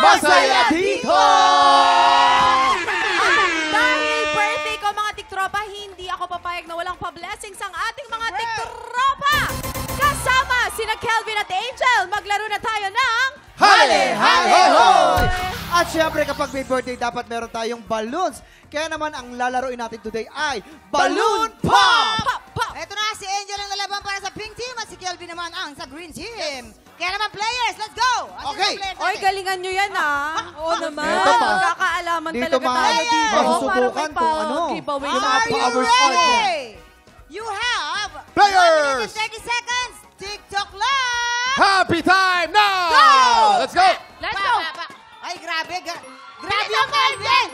Masaya dito! Dahil birthday ko mga tiktropa, hindi ako papayag na walang pa-blessings ang ating mga tiktropa! Kasama sina Kelvin at Angel, maglaro na tayo ng... Hale, hale, hoy! At syempre kapag may birthday, dapat meron tayong balloons. Kaya naman ang lalaroin natin today ay Balloon Pop! Pop! Ito na, si Angel ang lalaban para sa pink team at si Kelvin naman ang sa green team. Kaya naman players, let's go! Oy, natin? galingan nyo yan ah. Oo naman. Ito pa. Magkakaalaman Dito talaga ma- tayo dito. masusubukan Para may kung ano. pa-giveaway Yung mga Are you powers ready? You have Players! 1 minute and 30 seconds. TikTok live! Happy time now! Go! Let's go! Let's go! Ay, grabe. Gra- grabe yung Kelvin!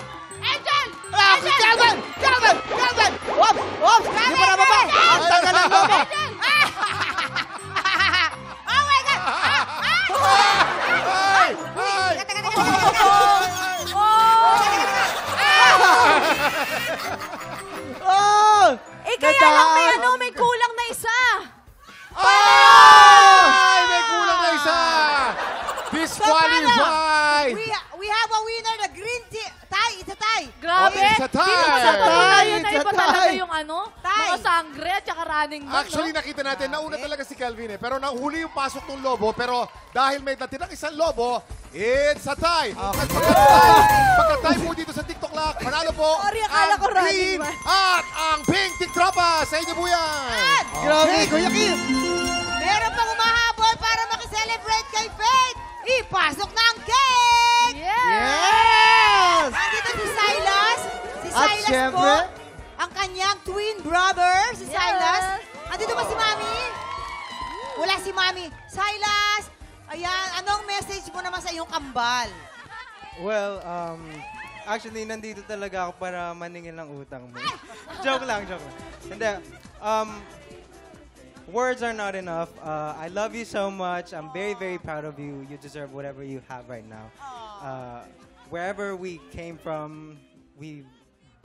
Oh! Eh, kaya lang may ano, may kulang na isa. Ay! May kulang na isa! Disqualified! We, we have a winner, the green team. Tie. Grabe. Oh, it's a tie. Di mo sa patunayan na iba talaga yung ano, Tie. mga sangre at saka running back, Actually, no? nakita natin, nauna talaga si Calvin eh. Pero nahuli yung pasok ng lobo. Pero dahil may natirang isang lobo, it's a tie. At pagka-tie, pagka-tie po dito sa TikTok Lock, panalo po Sorry, akala ang ko running green man. at ang pink TikTropa. Sa inyo po yan. Grabe, Kuya Kim! Po, ang kanyang twin brother, si Yes. Silas. Andito ba si Mami? Wala si Mami. Silas, ayan, anong message mo naman sa iyong kambal? Well, um, actually, nandito talaga ako para maningil ng utang mo. joke lang, joke lang. Hindi, um, words are not enough. Uh, I love you so much. I'm very, very proud of you. You deserve whatever you have right now. Uh, wherever we came from, we've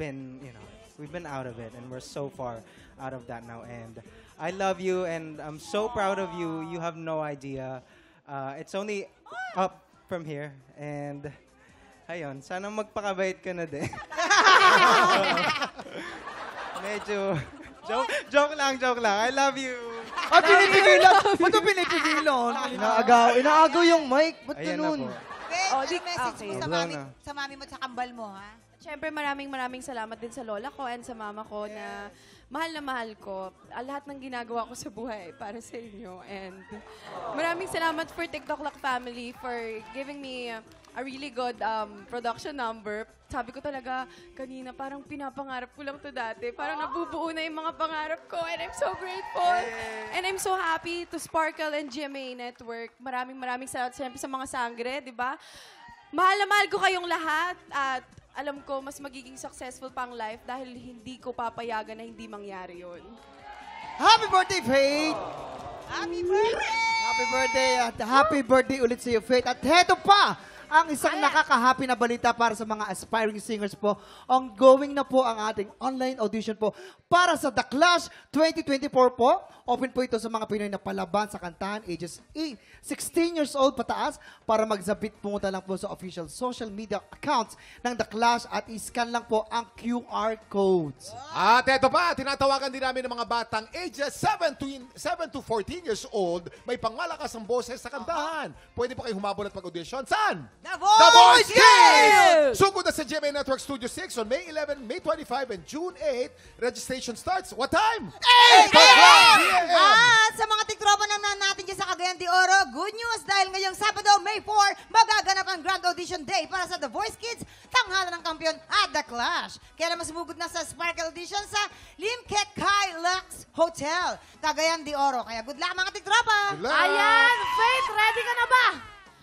been, you know, we've been out of it, and we're so far out of that now. And I love you, and I'm so proud of you. You have no idea. Uh, it's only up from here, and ayun, sana magpakabait ka na din. Medyo, joke, joke lang, joke lang. I love you. At pinipigilan! Ba't mo pinipigilan? Inaagaw, inaagaw yung mic. Ba't Ayan na ganun? po. Faith, Oh, di- message mo okay. sa Wala mami, na. sa mami mo at sa kambal mo, ha? Siyempre, maraming maraming salamat din sa lola ko and sa mama ko na mahal na mahal ko. Ah, lahat ng ginagawa ko sa buhay para sa inyo. And maraming salamat for TikTok Lock family for giving me a really good um, production number. Sabi ko talaga, kanina parang pinapangarap ko lang to dati. Parang nabubuo na yung mga pangarap ko and I'm so grateful. And I'm so happy to Sparkle and GMA Network. Maraming maraming salamat siyempre sa mga sangre, di ba? Mahal na mahal ko kayong lahat at alam ko mas magiging successful pang life dahil hindi ko papayagan na hindi mangyari yun. Happy birthday, Faith! Happy birthday! Happy birthday at happy birthday ulit sa iyo, Faith. At heto pa, ang isang nakaka-happy na balita para sa mga aspiring singers po. Ongoing na po ang ating online audition po para sa The Clash 2024 po. Open po ito sa mga Pinoy na palaban sa kantahan ages 8, 16 years old pataas para magsabit pumunta lang po sa official social media accounts ng The Clash at i-scan lang po ang QR codes. At eto pa, tinatawagan din namin ng mga batang ages 7 to, 7 to 14 years old, may pangmalakas ang boses sa kantahan. Pwede po kayo humabol at mag-audition. Saan? The Voice, The Voice Kids! Sugod na sa GMA Network Studio 6 on May 11, May 25, and June 8. Registration starts. What time? 8 p.m. At sa mga tiktropa naman natin dyan sa Cagayan de Oro, good news dahil ngayong Sabado, May 4, magaganap ang Grand Audition Day para sa The Voice Kids, tanghala ng kampiyon at The Clash. Kaya naman sumugod na sa Sparkle Audition sa Limkek Kai Lux Hotel, Cagayan de Oro. Kaya good luck mga tiktropa! Good luck. Ayan, Faith, ready ka na ba?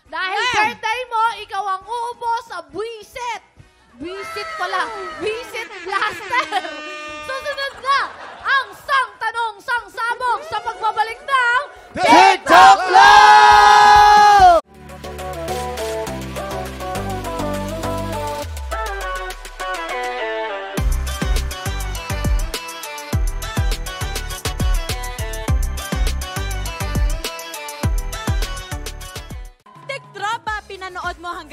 Dahil Ma'am. birthday mo, ikaw ang uupo sa buwisit. Buwisit pala. Buwisit blaster. Susunod na ang sang tanong, sang sabog sa pagbabalik ng TikTok Love!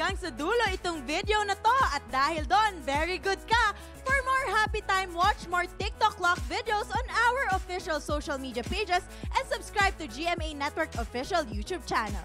Hanggang sa dulo itong video na to at dahil doon, very good ka. For more happy time, watch more TikTok Lock videos on our official social media pages and subscribe to GMA Network official YouTube channel.